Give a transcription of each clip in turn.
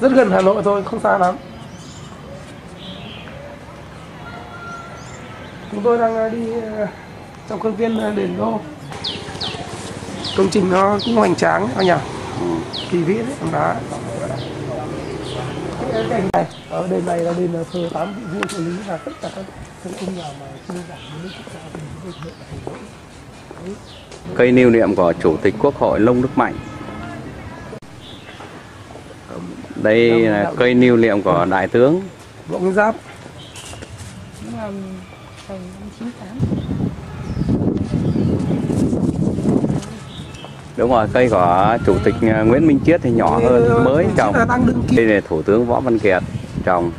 rất gần Hà Nội thôi, không xa lắm. Chúng tôi đang à, đi à, trong khuôn viên à, đền đô công trình nó cũng hoành tráng anh nhỉ? Kỳ vĩ đấy bằng đá Cái cảnh này, ở đền này là đền thờ tám vị vua của lý và tất cả các thân ông nào mà chưa giảm đến nước quốc gia thì chúng tôi thực hiện là thành Cây lưu niệm của Chủ tịch Quốc hội Lông Đức Mạnh. Đây là cây lưu niệm của Đại tướng. vọng giáp Đúng là từ năm 98 Đúng rồi, cây của Chủ tịch ờ, Nguyễn Minh Chiết thì nhỏ hơn, mới trồng. Đây là Thủ tướng Võ Văn Kiệt trồng.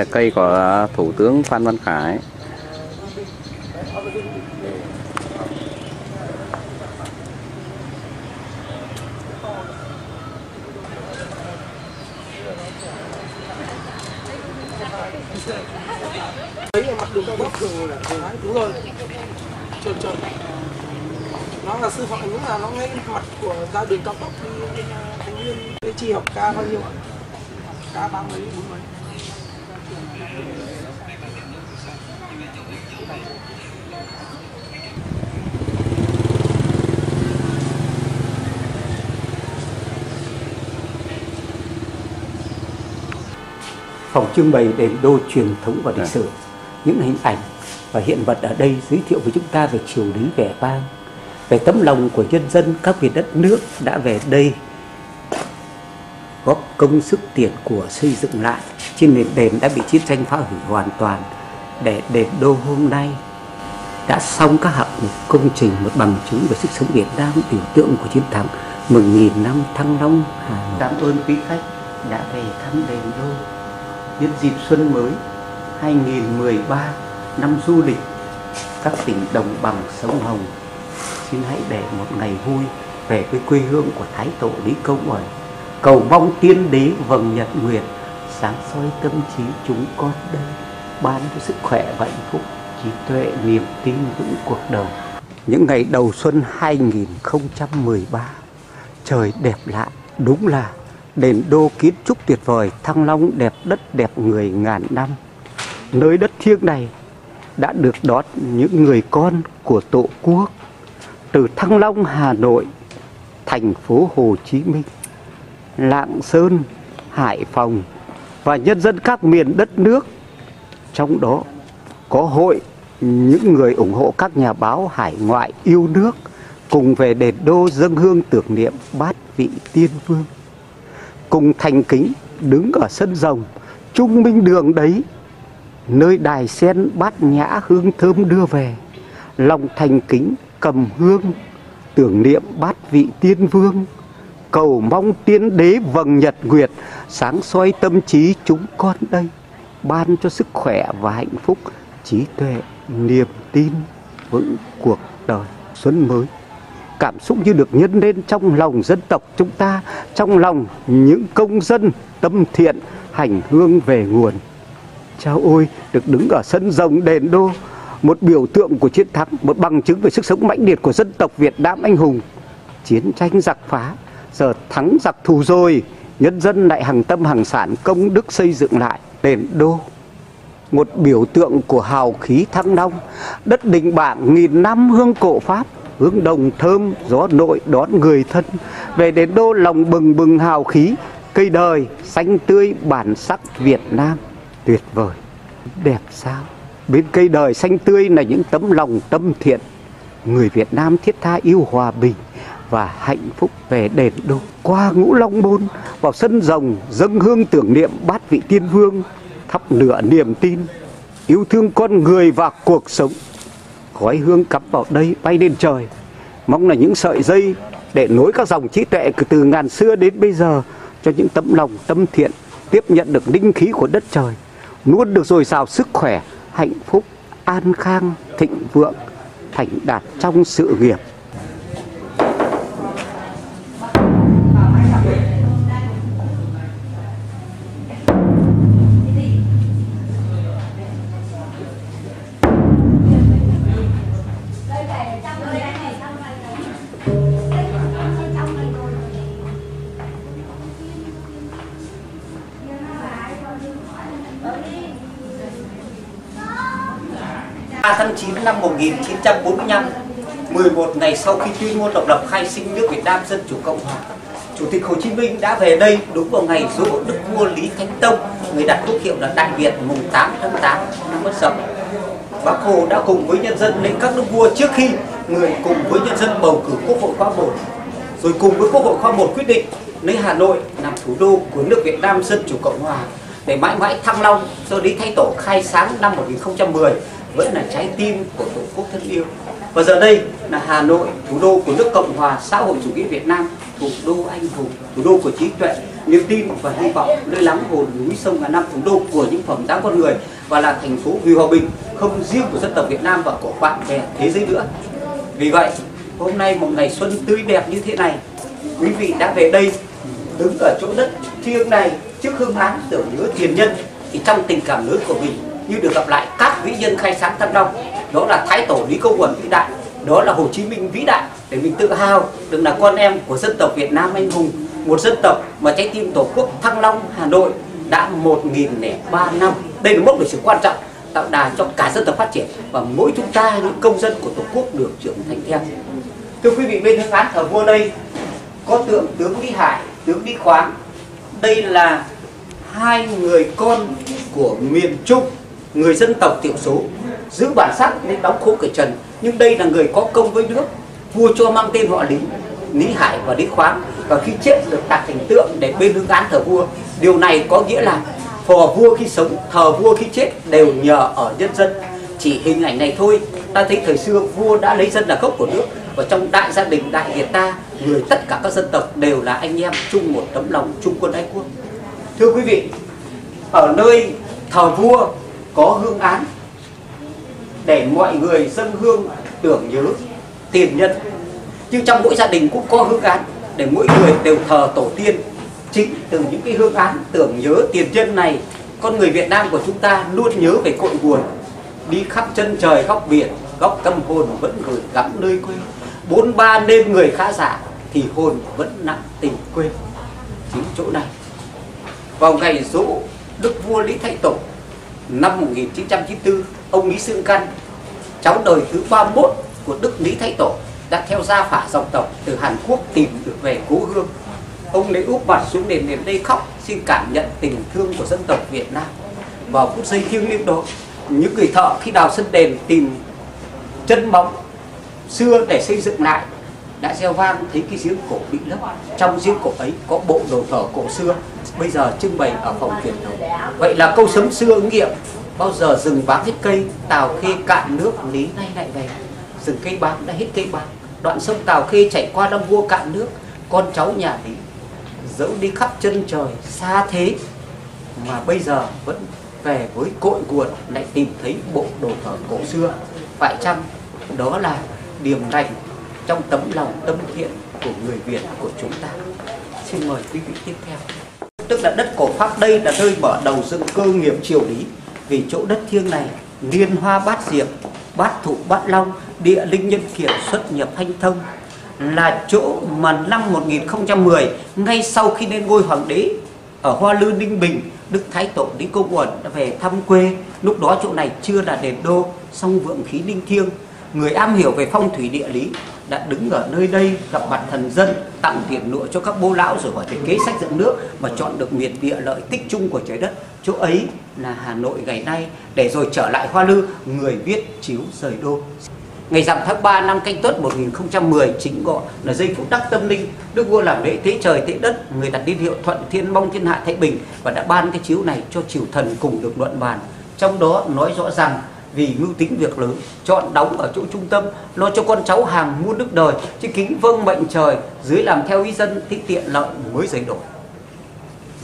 Là cây của Thủ tướng Phan Văn Khải. đấy là mặt đường cao tốc thường là đấy, đúng rồi chuẩn chuẩn nó là sư phạm đúng là nó ngay mặt của ra đường cao tốc đi lên ờ, cái chi học ca bao nhiêu ạ ca ba mấy bốn mấy phòng trưng bày đền đô truyền thống và lịch sử những hình ảnh và hiện vật ở đây giới thiệu với chúng ta về triều lý vẻ vang về tấm lòng của nhân dân các miền đất nước đã về đây góp công sức tiền của xây dựng lại trên nền đền đã bị chiến tranh phá hủy hoàn toàn để đền đô hôm nay đã xong các hạng mục công trình một bằng chứng về sức sống Việt Nam, biểu tượng của chiến thắng mừng nghìn năm thăng long, Hà Nội. Cảm ơn quý khách đã về thăm đền đô nhân dịp xuân mới 2013 năm du lịch, các tỉnh đồng bằng sông Hồng, xin hãy để một ngày vui về với quê hương của Thái Tổ Lý Công ở cầu mong tiên đế vầng nhật nguyệt, sáng soi tâm trí chúng con đây, ban cho sức khỏe và hạnh phúc, trí tuệ, niềm tin vững cuộc đời. Những ngày đầu xuân 2013 trời đẹp lạ. Đúng là đền đô kiến trúc tuyệt vời, thăng long đẹp đất đẹp người ngàn năm. Nơi đất thiêng này đã được đón những người con của tổ quốc. Từ thăng long, hà nội, thành phố hồ chí minh lạng sơn, hải phòng và nhân dân các miền đất nước. Trong đó có hội những người ủng hộ các nhà báo hải ngoại yêu nước cùng về đền đô dâng hương tưởng niệm bát vị tiên vương. Cùng thành kính đứng ở sân rồng, trung minh đường đấy, nơi đài sen bát nhã hương thơm đưa về, lòng thành kính cầm hương tưởng niệm bát vị tiên vương cầu mong tiên đế vầng nhật nguyệt, sáng soi tâm trí chúng con đây, ban cho sức khỏe và hạnh phúc, trí tuệ, niềm tin vững cuộc đời xuân mới. Cảm xúc như được nhân lên trong lòng dân tộc chúng ta, trong lòng những công dân tâm thiện, hành hương về nguồn. Cha ôi, được đứng ở sân rồng đền đô, một biểu tượng của chiến thắng, một bằng chứng về sức sống mãnh liệt của dân tộc Việt Nam anh hùng. Chiến tranh giặc phá giờ thắng giặc thù rồi, nhân dân lại hàng tâm hàng sản công đức xây dựng lại đền đô. Một biểu tượng của hào khí thăng long, đất đình bảng nghìn năm hương cổ pháp, hướng đồng thơm, gió nội đón người thân. Về đến đô lòng bừng bừng hào khí, cây đời xanh tươi bản sắc Việt Nam tuyệt vời. Đẹp sao? Bên cây đời xanh tươi là những tấm lòng tâm thiện. Người Việt Nam thiết tha yêu hòa bình và hạnh phúc về đền đô. Qua ngũ long môn, vào sân rồng, dâng hương tưởng niệm, bát vị tiên vương, thắp lửa niềm tin, yêu thương con người và cuộc sống. Khói hương cắm vào đây bay lên trời. Mong là những sợi dây để nối các dòng trí tuệ từ ngàn xưa đến bây giờ, cho những tấm lòng tâm thiện tiếp nhận được linh khí của đất trời luôn được dồi dào sức khỏe, hạnh phúc, an khang, thịnh vượng, thành đạt trong sự nghiệp. Năm 1945, 11 ngày sau khi tuyên ngôn độc lập khai sinh nước Việt Nam Dân Chủ Cộng Hòa, Chủ tịch Hồ Chí Minh đã về đây đúng vào ngày dỗ Đức vua Lý Thánh Tông, người đặt quốc hiệu là Đại Việt mùng 8 tháng 8 năm Mất Dậu. Bác Hồ đã cùng với nhân dân lên các nước vua trước khi người cùng với nhân dân bầu cử Quốc hội khóa 1. Rồi cùng với Quốc hội khóa 1 quyết định lấy Hà Nội làm thủ đô của nước Việt Nam Dân Chủ Cộng Hòa để mãi mãi thăng long cho Lý Thái Tổ khai sáng năm 1910 vẫn là trái tim của Tổ quốc thân yêu. Và giờ đây là Hà Nội, thủ đô của nước Cộng hòa xã hội chủ nghĩa Việt Nam, thủ đô anh hùng, thủ đô của trí tuệ, niềm tin và hy vọng, nơi lắng hồn núi sông ngàn năm, thủ đô của những phẩm giá con người và là thành phố vì hòa bình không riêng của dân tộc Việt Nam và của bạn bè thế giới nữa. Vì vậy, hôm nay một ngày xuân tươi đẹp như thế này, quý vị đã về đây đứng ở chỗ đất thiêng này trước hương án tưởng nhớ tiền nhân thì trong tình cảm lớn của mình như được gặp lại các vĩ nhân khai sáng Thăng Long. Đó là Thái Tổ Lý Công Uẩn vĩ đại, đó là Hồ Chí Minh vĩ đại để mình tự hào, được là con em của dân tộc Việt Nam anh hùng, một dân tộc mà trái tim tổ quốc Thăng Long, Hà Nội đã 1003 năm. Đây là mốc lịch sử quan trọng, tạo đà cho cả dân tộc phát triển và mỗi chúng ta, những công dân của tổ quốc được trưởng thành theo. Thưa quý vị, bên hướng án ở vua đây, có tượng tướng Lý Hải, tướng Lý Khoáng. Đây là hai người con của miền Trung người dân tộc thiểu số, giữ bản sắc nên đóng khố cửa trần. Nhưng đây là người có công với nước, vua cho mang tên họ Lý Lý Hải và Lý Khoáng. Và khi chết được đặt thành tượng để bên hương án thờ vua, điều này có nghĩa là phò vua khi sống, thờ vua khi chết đều nhờ ở nhân dân. Chỉ hình ảnh này thôi, ta thấy thời xưa vua đã lấy dân là gốc của nước. Và trong đại gia đình đại việt ta, người tất cả các dân tộc đều là anh em chung một tấm lòng chung quân ái quốc. Thưa quý vị, ở nơi thờ vua có hương án để mọi người dân hương tưởng nhớ, tiền nhân. Nhưng trong mỗi gia đình cũng có hương án để mỗi người đều thờ tổ tiên. Chính từ những cái hương án tưởng nhớ tiền nhân này, con người Việt Nam của chúng ta luôn nhớ về cội nguồn. Đi khắp chân trời, góc biển, góc tâm hồn vẫn gửi gắm nơi quê. Bốn ba đêm người khá giả thì hồn vẫn nặng tình quê. Chính chỗ này. Vào ngày dỗ đức vua lý thái tổ năm 1994 ông lý Sương căn cháu đời thứ 31 của đức lý thái tổ, đã theo gia phả dòng tộc từ hàn quốc tìm được về cố hương. Ông lấy úp mặt xuống nền nền đây khóc, xin cảm nhận tình thương của dân tộc việt nam. Vào phút giây thiêng liêng đó, những người thợ khi đào sân đền tìm chân móng xưa để xây dựng lại đã gieo vang thấy cái giếng cổ bị lấp trong giếng cổ ấy có bộ đồ thờ cổ xưa. Bây giờ trưng bày ở phòng truyền thống. Vậy là câu sấm xưa ứng nghiệm. Bao giờ rừng bám hết cây, tào khê cạn nước lý nay lại về. Rừng cây bám đã hết cây bám. Đoạn sông tào khê chạy qua đông vua cạn nước. Con cháu nhà lý dẫu đi khắp chân trời, xa thế. Mà bây giờ vẫn về với cội nguồn, lại tìm thấy bộ đồ thờ cổ xưa. Phải chăng đó là điểm lành trong tấm lòng tâm thiện của người Việt, của chúng ta. Xin mời quý vị tiếp theo. Tức là đất cổ Pháp đây là nơi mở đầu dựng cơ nghiệp triều lý. Vì chỗ đất thiêng này, liên hoa bát diệp, bát thụ bát long, địa linh nhân kiệt xuất nhập hanh thông, là chỗ mà năm 1010 ngay sau khi lên ngôi hoàng đế ở Hoa Lư Ninh Bình, Đức Thái Tổ Lý Công Uẩn đã về thăm quê. Lúc đó chỗ này chưa là đền đô, song vượng khí linh thiêng. Người am hiểu về phong thủy địa lý đã đứng ở nơi đây, gặp mặt thần dân, tặng tiền lụa cho các bố lão rồi hỏi về kế sách dựng nước mà chọn được miệt địa lợi tích chung của trái đất. Chỗ ấy là Hà Nội ngày nay. Để rồi trở lại Hoa Lư, người viết chiếu rời đô. Ngày rằm tháng 3 năm canh tuất 1010 chính gọi là giây phút đắc tâm linh, Đức vua làm lễ tế trời tế đất, Người đặt niên hiệu thuận thiên mong thiên hạ thái bình Và đã ban cái chiếu này cho triều thần cùng được luận bàn. Trong đó nói rõ rằng vì mưu tính việc lớn, chọn đóng ở chỗ trung tâm, lo cho con cháu hàng muôn đức đời, chứ kính vâng mệnh trời, dưới làm theo ý dân, thích tiện lợi mới dậy đổi.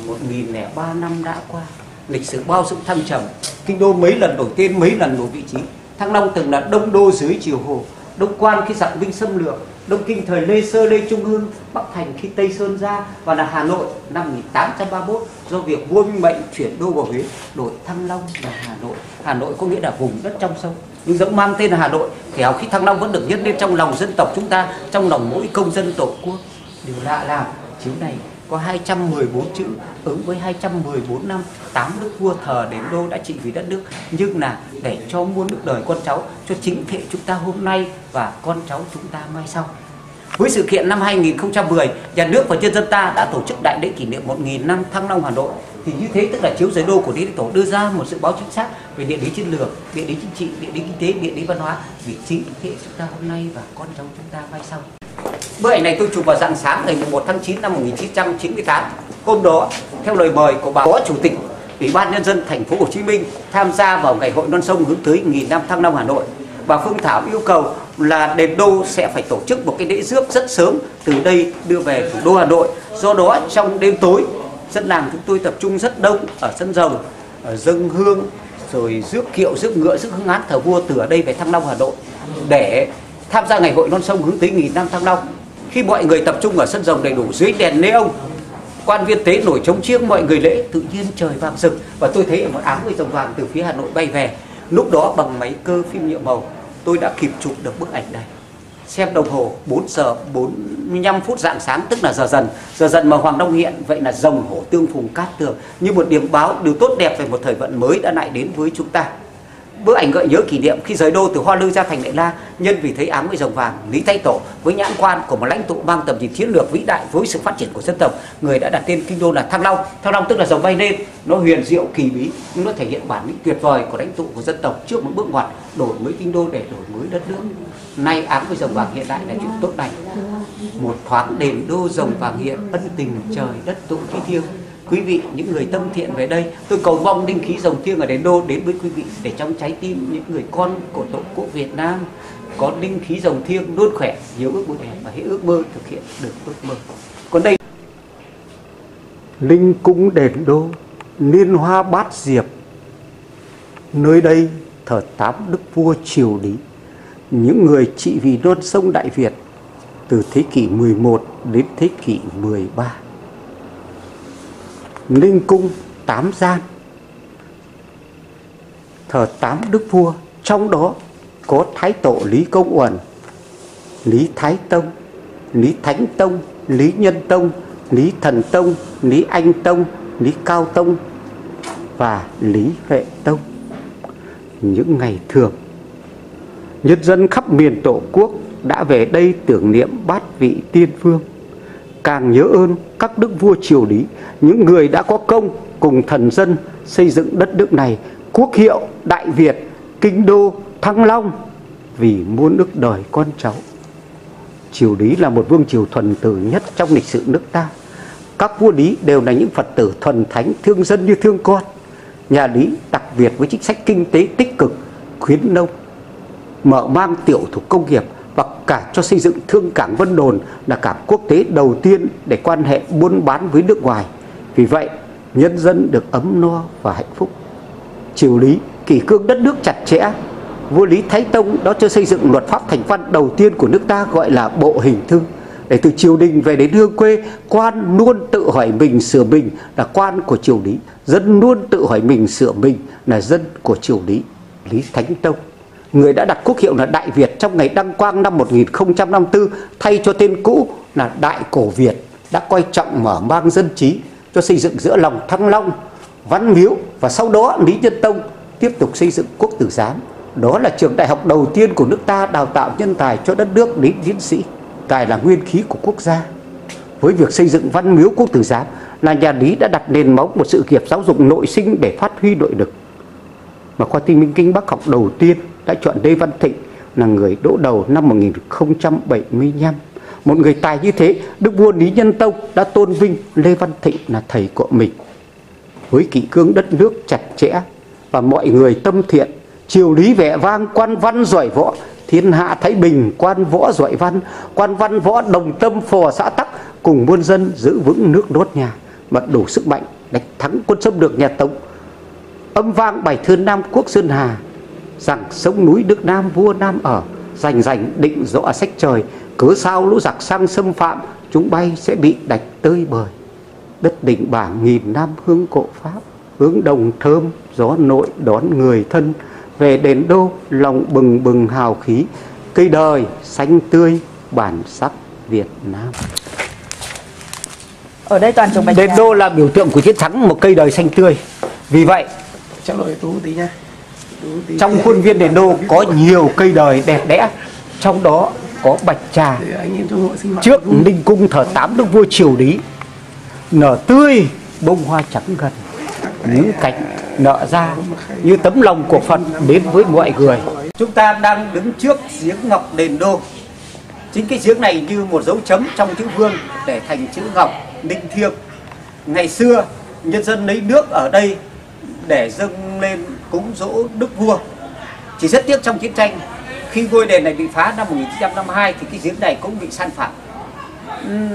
Một nghìn lẻ ba năm đã qua, lịch sử bao sự thăng trầm, kinh đô mấy lần đổi tên, mấy lần đổi vị trí. Thăng long từng là đông đô dưới triều hồ, đông quan khi giặc vinh xâm lược, đông kinh thời lê sơ lê trung hưng, bắc thành khi tây sơn ra, và là hà nội năm 1831 do việc vua minh mệnh chuyển đô vào huế đổi thăng long là hà nội. Hà nội có nghĩa là vùng đất trong sông, nhưng dẫu mang tên là hà nội khéo khi thăng long vẫn được nhân lên trong lòng dân tộc chúng ta, trong lòng mỗi công dân tổ quốc. Điều lạ là, chiếu này có 214 chữ, ứng với 214 năm, tám đức vua thờ đền đô đã trị vì đất nước. Nhưng là để cho muôn nước đời con cháu, cho chính thể chúng ta hôm nay và con cháu chúng ta mai sau với sự kiện năm 2010 nhà nước và nhân dân ta đã tổ chức đại lễ kỷ niệm 1.000 năm Thăng Long Hà Nội thì như thế tức là chiếu giới đô của Lý Thái Tổ đưa ra một sự báo chính xác về địa lý chiến lược, địa lý chính trị, địa lý kinh tế, địa lý văn hóa vì chính thế chúng ta hôm nay và con cháu chúng ta mai sau. Bức ảnh này tôi chụp vào dạng sáng ngày 1 tháng 9 năm 1998. Hôm đó, theo lời mời của bà Phó Chủ tịch Ủy ban nhân dân thành phố Hồ Chí Minh tham gia vào ngày hội non sông hướng tới nghìn năm Thăng Long Hà Nội. Bà Phương Thảo yêu cầu là đền đô sẽ phải tổ chức một cái lễ rước rất sớm từ đây đưa về thủ đô Hà Nội. Do đó trong đêm tối dân làng chúng tôi tập trung rất đông ở sân rồng, ở dâng hương rồi rước kiệu, rước ngựa, rước hương án thờ vua từ ở đây về Thăng Long Hà Nội để tham gia ngày hội non sông hướng tới nghìn năm Thăng Long. Khi mọi người tập trung ở sân rồng đầy đủ dưới đèn neon, quan viên tế nổi trống chiêng mọi người lễ tự nhiên trời vàng rực và tôi thấy một áo người rồng vàng từ phía Hà Nội bay về. Lúc đó bằng máy cơ phim nhựa màu tôi đã kịp chụp được bức ảnh này. Xem đồng hồ 4 giờ 45 phút dạng sáng, tức là giờ dần. Giờ dần mà Hoàng Đông hiện, vậy là rồng hổ tương phùng cát tường. Như một điểm báo, điều tốt đẹp về một thời vận mới đã lại đến với chúng ta bức ảnh gợi nhớ kỷ niệm khi rời đô từ Hoa Lư ra thành Đại La, nhân vì thấy áng với rồng vàng, Lý Thái Tổ với nhãn quan của một lãnh tụ mang tầm nhìn chiến lược vĩ đại với sự phát triển của dân tộc, người đã đặt tên kinh đô là Thăng Long. Thăng Long tức là rồng bay lên, nó huyền diệu, kỳ bí, nhưng nó thể hiện bản lĩnh tuyệt vời của lãnh tụ của dân tộc trước một bước ngoặt, đổi mới kinh đô để đổi mới đất nước. Nay áng với rồng vàng hiện đại là chuyện tốt lành. Một thoáng đền đô rồng vàng hiện, ân tình trời đất tụ thi thiêng quý vị, những người tâm thiện về đây, tôi cầu mong linh khí dòng thiêng ở đền đô đến với quý vị để trong trái tim những người con của tổ quốc Việt Nam có linh khí dòng thiêng luôn khỏe, nhiều ước mơ và hãy ước mơ thực hiện được ước mơ. Còn đây linh cũng đền đô, liên hoa bát diệp, nơi đây thờ tám đức vua triều lý. Những người trị vì non sông Đại Việt từ thế kỷ 11 đến thế kỷ 13 Ninh cung tám gian. Thờ tám đức vua, trong đó có thái tổ lý công uẩn, lý thái tông, lý thánh tông, lý nhân tông, lý thần tông, lý anh tông, lý cao tông và lý huệ tông. Những ngày thường, nhân dân khắp miền tổ quốc đã về đây tưởng niệm bát vị tiên phương càng nhớ ơn các đức vua triều lý, những người đã có công cùng thần dân xây dựng đất nước này, quốc hiệu đại việt, kinh đô, thăng long, vì muôn nước đời con cháu. Triều lý là một vương triều thuần tử nhất trong lịch sử nước ta. Các vua lý đều là những phật tử thuần thánh, thương dân như thương con. Nhà lý đặc biệt với chính sách kinh tế tích cực, khuyến nông, mở mang tiểu thủ công nghiệp cho xây dựng thương cảng Vân Đồn là cảng quốc tế đầu tiên để quan hệ buôn bán với nước ngoài. Vì vậy, nhân dân được ấm no và hạnh phúc. Triều Lý kỷ cương đất nước chặt chẽ, vua Lý Thái Tông đó cho xây dựng luật pháp thành văn đầu tiên của nước ta gọi là Bộ Hình Thư. Để từ triều đình về đến hương quê, quan luôn tự hỏi mình sửa mình là quan của triều Lý, dân luôn tự hỏi mình sửa mình là dân của triều Lý, Lý Thánh Tông người đã đặt quốc hiệu là Đại Việt trong ngày đăng quang năm 1054 thay cho tên cũ là Đại Cổ Việt đã coi trọng mở mang dân trí cho xây dựng giữa lòng Thăng Long, Văn Miếu và sau đó Lý Nhân Tông tiếp tục xây dựng quốc tử giám. Đó là trường đại học đầu tiên của nước ta đào tạo nhân tài cho đất nước đến tiến sĩ. Tài là nguyên khí của quốc gia. Với việc xây dựng văn miếu quốc tử giám là nhà Lý đã đặt nền móng một sự nghiệp giáo dục nội sinh để phát huy nội lực. Mà khoa tinh minh kinh Bắc học đầu tiên đã chọn Lê Văn Thịnh là người đỗ đầu năm 1075. Một người tài như thế, Đức vua Lý Nhân Tông đã tôn vinh Lê Văn Thịnh là thầy của mình. Với kỷ cương đất nước chặt chẽ và mọi người tâm thiện, triều lý vẻ vang quan văn giỏi võ, thiên hạ thái bình quan võ giỏi văn, quan văn võ đồng tâm phò xã tắc cùng muôn dân giữ vững nước đốt nhà mà đủ sức mạnh đánh thắng quân xâm lược nhà Tống. Âm vang bài thơ Nam Quốc Sơn Hà rằng sông núi Đức Nam vua Nam ở rành rành định rõ sách trời cớ sao lũ giặc sang xâm phạm chúng bay sẽ bị đạch tơi bời. Đất định bảng nghìn năm hương cộ pháp hướng đồng thơm gió nội đón người thân về đền đô lòng bừng bừng hào khí cây đời xanh tươi bản sắc Việt Nam. Ở đây toàn trồng bạch đền đô là biểu tượng của chiến thắng một cây đời xanh tươi. Vì vậy trao đổi tú tí nha trong khuôn viên đền đô có nhiều cây đời đẹp đẽ trong đó có bạch trà. Trước ninh cung thờ tám đức vua triều lý nở tươi bông hoa trắng gần những cánh nở ra như tấm lòng của phật đến với mọi người. Chúng ta đang đứng trước giếng ngọc đền đô. Chính cái giếng này như một dấu chấm trong chữ vương để thành chữ ngọc ninh thiêng. Ngày xưa nhân dân lấy nước ở đây để dâng lên cúng dỗ đức vua. Chỉ rất tiếc trong chiến tranh, khi ngôi đền này bị phá năm 1952 thì cái giếng này cũng bị san phẳng.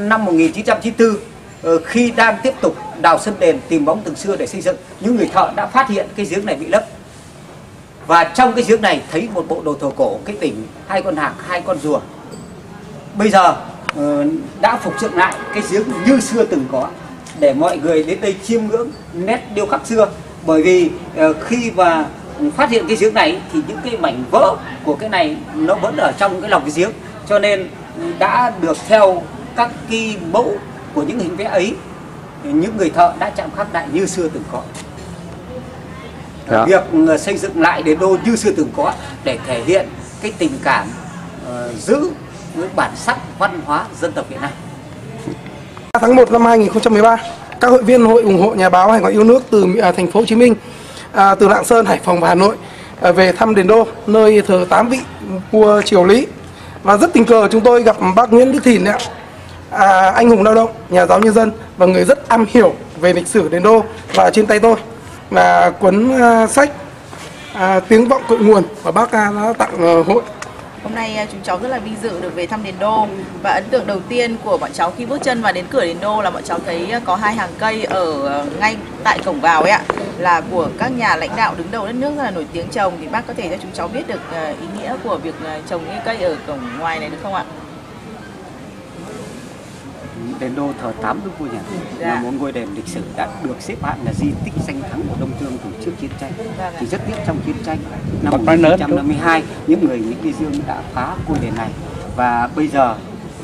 Năm 1994 ờ, khi đang tiếp tục đào sân đền tìm bóng từng xưa để xây dựng, những người thợ đã phát hiện cái giếng này bị lấp. Và trong cái giếng này thấy một bộ đồ thổ cổ, cái tỉnh, hai con hạc, hai con rùa. Bây giờ ờ, đã phục dựng lại cái giếng như xưa từng có, để mọi người đến đây chiêm ngưỡng nét điêu khắc xưa bởi vì ờ, khi mà phát hiện cái giếng này thì những cái mảnh vỡ của cái này nó vẫn ở trong cái lòng cái giếng. Cho nên đã được theo các cái mẫu của những hình vẽ ấy những người thợ đã chạm khắc lại như xưa từng có. Dạ. việc xây dựng lại đền đô như xưa từng có để thể hiện cái tình cảm ờ, giữ cái bản sắc văn hóa dân tộc Việt Nam. Tháng 1 năm 2013 các hội viên hội ủng hộ nhà báo Hải ngoại yêu nước từ à, thành phố Hồ Chí Minh à, từ Lạng Sơn Hải Phòng và Hà Nội à, về thăm đền đô nơi thờ tám vị vua triều Lý. Và rất tình cờ chúng tôi gặp bác Nguyễn Đức Thìn ạ. À, anh hùng lao động nhà giáo nhân dân và người rất am hiểu về lịch sử đền đô và trên tay tôi là cuốn à, sách à, tiếng vọng cội nguồn và bác à, đã tặng à, hội. Hôm nay à, chúng cháu rất là vinh dự được về thăm đền đô. Và ấn tượng đầu tiên của bọn cháu khi bước chân vào đến cửa đền đô là bọn cháu thấy à, có hai hàng cây ở à, ngay tại cổng vào ấy ạ. Là của các nhà lãnh đạo đứng đầu đất nước rất là nổi tiếng trồng thì bác có thể cho chúng cháu biết được ý nghĩa của việc trồng những cây ở cổng ngoài này được không ạ? Đền đô thờ tám đức vua nhà Dạ. là một ngôi đền lịch sử đã được xếp hạng là di tích danh thắng của Đông Thương từ trước chiến tranh. Vâng ạ. Thì rất tiếc trong chiến tranh năm Bác nói lớn 1952 những người Mỹ Đi Dương đã phá ngôi đền này và bây giờ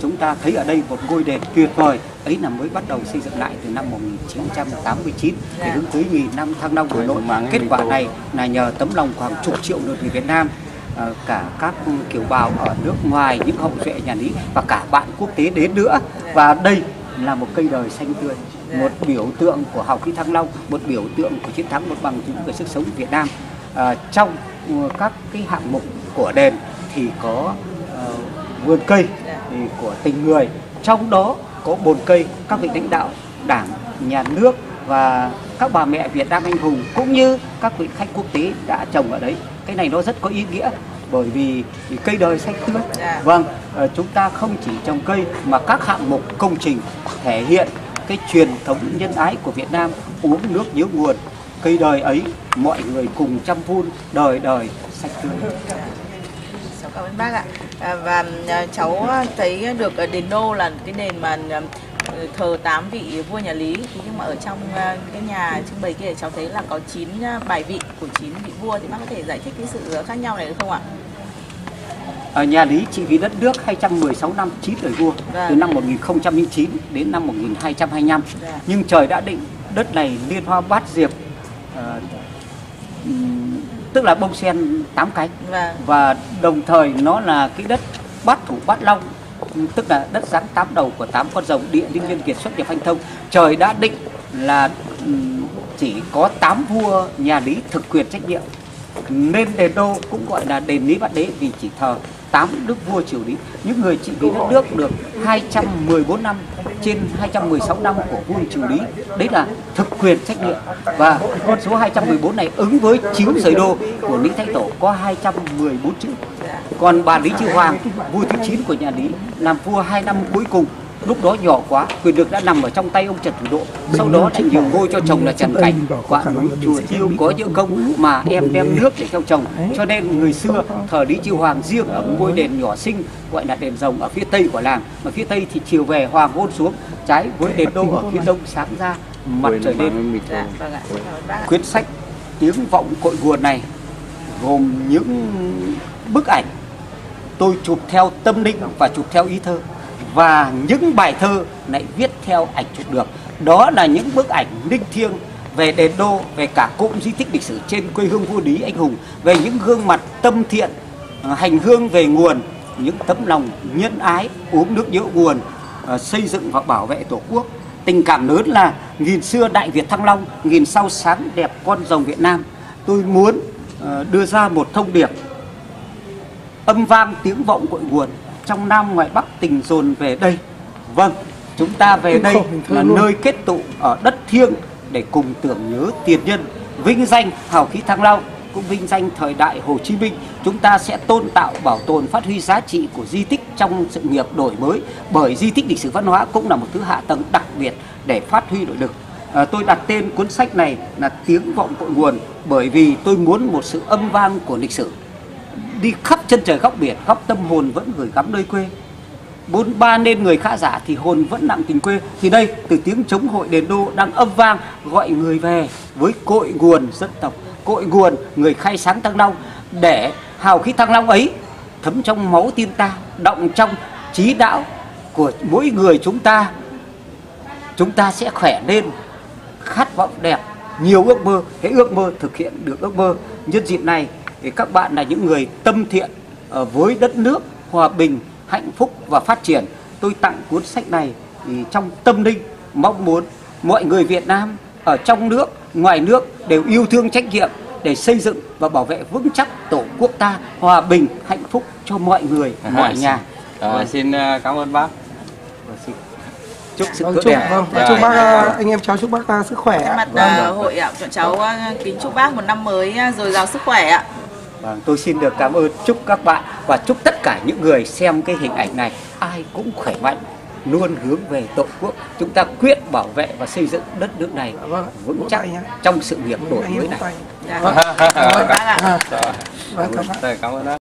chúng ta thấy ở đây một ngôi đền tuyệt vời ấy là mới bắt đầu xây dựng lại từ năm 1989 để Dạ. hướng tới nghìn năm thăng long Hà Nội. Kết quả này là nhờ tấm lòng của hàng chục triệu người Việt Nam ờ, cả các kiều bào ở nước ngoài những hậu duệ nhà Lý và cả bạn quốc tế đến nữa và đây là một cây đời xanh tươi một biểu tượng của hào khí thăng long một biểu tượng của chiến thắng một bằng chứng về sức sống Việt Nam. À, trong ừ, các cái hạng mục của đền thì có uh, vườn cây thì của tình người. Trong đó có bồn cây các vị lãnh đạo đảng nhà nước và các bà mẹ Việt Nam anh hùng cũng như các vị khách quốc tế đã trồng ở đấy. Cái này nó rất có ý nghĩa bởi vì cây đời xanh tươi Dạ. vâng ờ, chúng ta không chỉ trồng cây mà các hạng mục công trình thể hiện cái truyền thống nhân ái của Việt Nam uống nước nhớ nguồn cây đời ấy mọi người cùng chăm vun đời đời xanh tươi Cháu cảm ơn bác ạ. À, và à, cháu thấy được đền đô là cái đền mà à, thờ tám vị vua nhà Lý Thế nhưng mà ở trong à, cái nhà trưng bày kia cháu thấy là có 9 bài vị của 9 vị vua thì bác có thể giải thích cái sự khác nhau này được không ạ? ở nhà Lý trị vì đất nước 216 năm 9 đời vua Vâng. từ năm 1009 đến năm 1225 Dạ. nhưng trời đã định đất này liên hoa bát diệp ừm, tức là bông sen tám cánh. Vâng. và đồng thời nó là cái đất bát thủ bát long tức là đất dáng tám đầu của tám con rồng địa linh nhân kiệt xuất nhập thanh thông. Trời đã định là ừm, chỉ có tám vua nhà lý thực quyền trách nhiệm. Nên đền đô cũng gọi là đền lý bát đế vì chỉ thờ 8 đức vua triều lý. Những người trị vì đất nước được 214 năm trên 216 năm của vua triều lý. Đấy là thực quyền trách nhiệm. Và con số 214 này ứng với chiếu giới đô của lý thái tổ có 214 chữ. Còn bà lý chư hoàng, vua thứ 9 của nhà lý, làm vua hai năm cuối cùng lúc đó nhỏ quá quyền lực đã nằm ở trong tay ông Trần Thủ Độ. Sau đó lại nhường ngôi cho chồng là Trần Cảnh quả núi chùa Chiêu có những công mà em đem nước để theo chồng. Cho nên người xưa thờ Lý Chiêu Hoàng riêng ở một ngôi đền nhỏ xinh gọi là đền rồng ở phía tây của làng. Mà phía tây thì chiều về hoàng hôn xuống trái với đền đô ở phía đông sáng ra mặt trời lên. Dạ, vâng. Quyển sách Tiếng vọng cội nguồn này gồm những bức ảnh tôi chụp theo tâm linh và chụp theo ý thơ và những bài thơ lại viết theo ảnh chụp được. Đó là những bức ảnh linh thiêng về đền đô, về cả cụm di tích lịch sử trên quê hương vua lý anh hùng, về những gương mặt tâm thiện ờ, hành hương về nguồn, những tấm lòng nhân ái, uống nước nhớ nguồn ờ, xây dựng và bảo vệ tổ quốc. Tình cảm lớn là nghìn xưa đại việt thăng long, nghìn sau sáng đẹp con rồng việt nam. Tôi muốn ờ, đưa ra một thông điệp. Âm vang tiếng vọng cội nguồn trong nam ngoài bắc tình dồn về đây. Vâng chúng ta về đây là nơi kết tụ ở đất thiêng để cùng tưởng nhớ tiền nhân vinh danh hào khí thăng long cũng vinh danh thời đại hồ chí minh. Chúng ta sẽ tôn tạo bảo tồn phát huy giá trị của di tích trong sự nghiệp đổi mới bởi di tích lịch sử văn hóa cũng là một thứ hạ tầng đặc biệt để phát huy nội lực. À, tôi đặt tên cuốn sách này là tiếng vọng cội nguồn bởi vì tôi muốn một sự âm vang của lịch sử đi khắp chân trời góc biển, góc tâm hồn vẫn gửi gắm nơi quê. Bốn, ba nên người khá giả thì hồn vẫn nặng tình quê. Thì đây, từ tiếng chống hội đền đô đang âm vang, gọi người về với cội nguồn dân tộc, cội nguồn người khai sáng thăng long. Để hào khí thăng long ấy thấm trong máu tim ta động trong trí não của mỗi người chúng ta chúng ta sẽ khỏe lên, khát vọng đẹp, nhiều ước mơ. Hãy ước mơ thực hiện được ước mơ. Nhân dịp này thì các bạn là những người tâm thiện ở với đất nước hòa bình hạnh phúc và phát triển tôi tặng cuốn sách này thì trong tâm linh mong muốn mọi người Việt Nam ở trong nước ngoài nước đều yêu thương trách nhiệm để xây dựng và bảo vệ vững chắc tổ quốc ta hòa bình hạnh phúc cho mọi người mọi nhà Ờ, xin ờ, cảm ơn bác chúc sự Vâng, tốt chúc, đẹp vâng, Dạ, chúc bác dạ. ờ, anh em cháu chúc bác ờ, sức khỏe mặt Vâng. ờ, hội ạ, bọn cháu ờ, kính chúc bác một năm mới ờ, dồi dào sức khỏe ạ. Vâng, tôi xin được cảm ơn chúc các bạn và chúc tất cả những người xem cái hình ảnh này ai cũng khỏe mạnh luôn hướng về tổ quốc chúng ta quyết bảo vệ và xây dựng đất nước này Vâng ạ. vững chắc trong sự nghiệp đổi mới này Dạ. Vâng. Cảm ơn bác ạ. Rồi, vâng, cảm ơn.